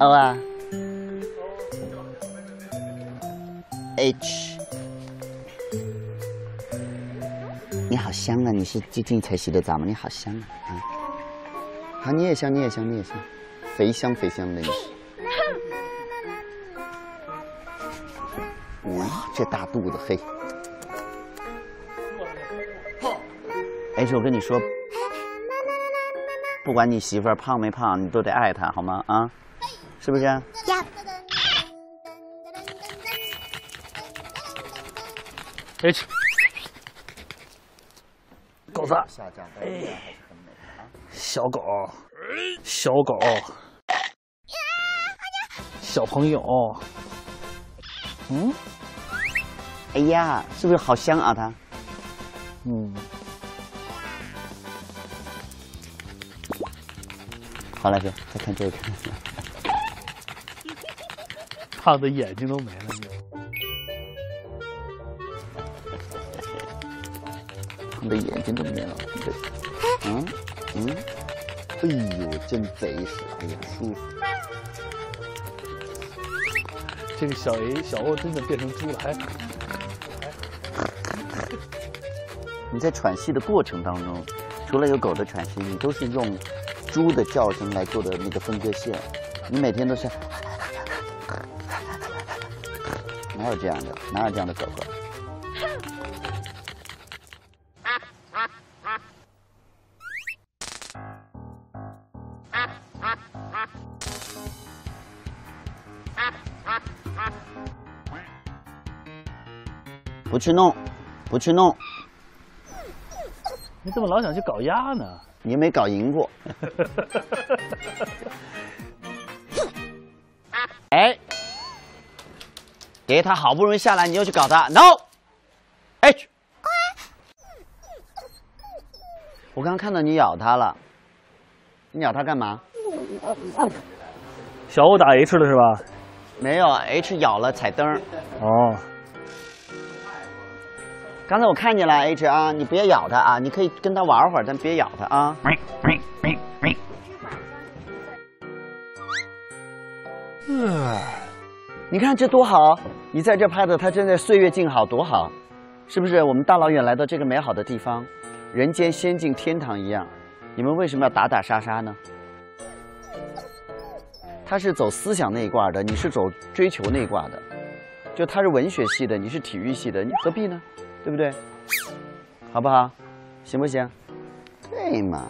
O 啊，H。你好香啊！你是最近才洗的澡吗？你好香啊！啊，好，你也香，你也香，你也香，肥香肥香的你。哇，这大肚子嘿！哎，我跟你说，不管你媳妇儿胖没胖，你都得爱她，好吗？啊，是不是？呀。H。狗子，哎，小狗，小狗，小朋友，嗯，哎呀，是不是好香啊？它，嗯，好了，姐，再看这个，胖的眼睛都没了。你的眼睛都没了，对，嗯？嗯，哎呦，真贼实，哎呀，舒服。这个小 A 小 O 真的变成猪了，还，你在喘息的过程当中，除了有狗的喘息，你都是用猪的叫声来做的那个分割线，你每天都是，哪有这样的？哪有这样的狗狗？不去弄，不去弄。你怎么老想去搞鸭呢？你没搞赢过。哎，给他好不容易下来，你又去搞他，no，h，我刚刚看到你咬他了，你咬他干嘛？小欧打 H 了是吧？没有，H 咬了彩灯。哦。刚才我看见了，H 啊，你别咬它啊，你可以跟它玩会儿，但别咬它啊。嗯，你看这多好，你在这拍的，它真的岁月静好，多好，是不是？我们大老远来到这个美好的地方，人间仙境天堂一样，你们为什么要打打杀杀呢？他是走思想那一挂的，你是走追求那一挂的，就他是文学系的，你是体育系的，你何必呢？对不对？好不好？行不行？对嘛。